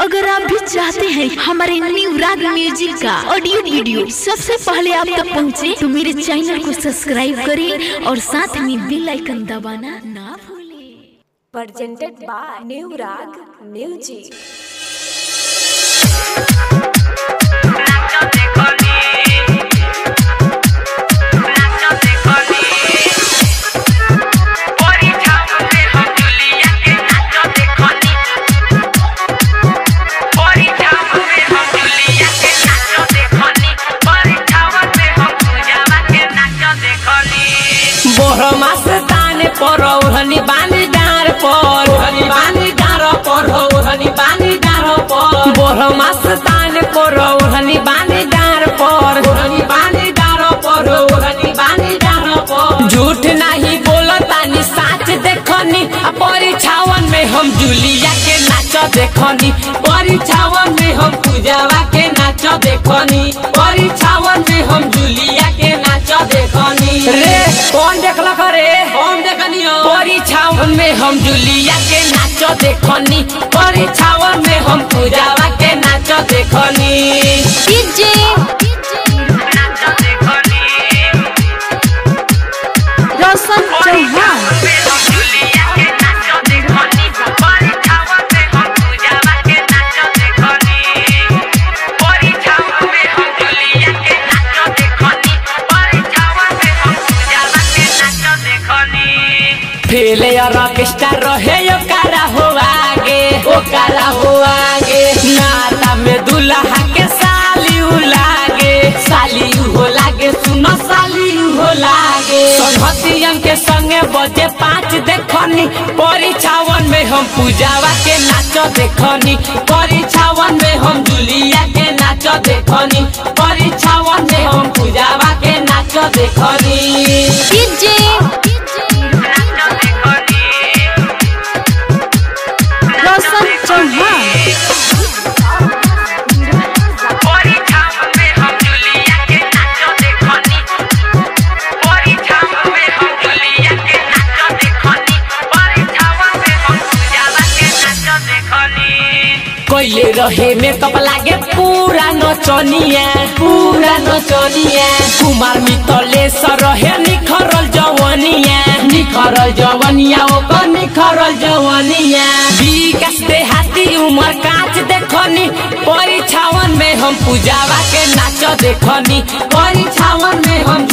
अगर आप भी चाहते हैं हमारे न्यू राग म्यूज़िक का ऑडियो वीडियो सबसे पहले आप तक पहुँचे, तो मेरे चैनल को सब्सक्राइब करें और साथ में बेल आइकन दबाना ना भूलें presented by new Raag Music. पर बानी डार पर बानी डार पर बानी डार पर बोर पर बानी डार पर बानी डार पर बानी डार पर झूठ नहीं बोलतानी साच देखनी, आ परीक्षावन में हम जूलिया के नाच देखनी। परीक्षावन में हम पूजावा के नाच देखनी। परीक्षावन में हम जूलिया रे। कौन देखला करे कौन देखनी हो परीक्षावन में हम जुलिया के नाच देखनी। परीक्षावन में हम पूजावा के नाच देखनी। फेले ऑर्केस्ट्रा रहे यो कारा हो आगे ओ कारा हो आगे नाता में दुल्हा के साली उ लागे साली हो लागे सुनो साली हो लागे संगतियन के संगे बजे पाँच देखनी परीक्षावन में हम पूजावा के नाच देखनी परीक्षावन में हम जुलिया के नाच देखनी परीक्षावन कोइले रहे मेकअप लागे पूरा नचनिया पूरा नचनिया कुमार मितलेश रहे निखरल जवनिया निखरल जवनिया ओकर निखरल जवनिया। विकास देहाती उमर काच देखनी परीक्षावन में हम पूजावा के नाच देखनी परीक्षावन में हम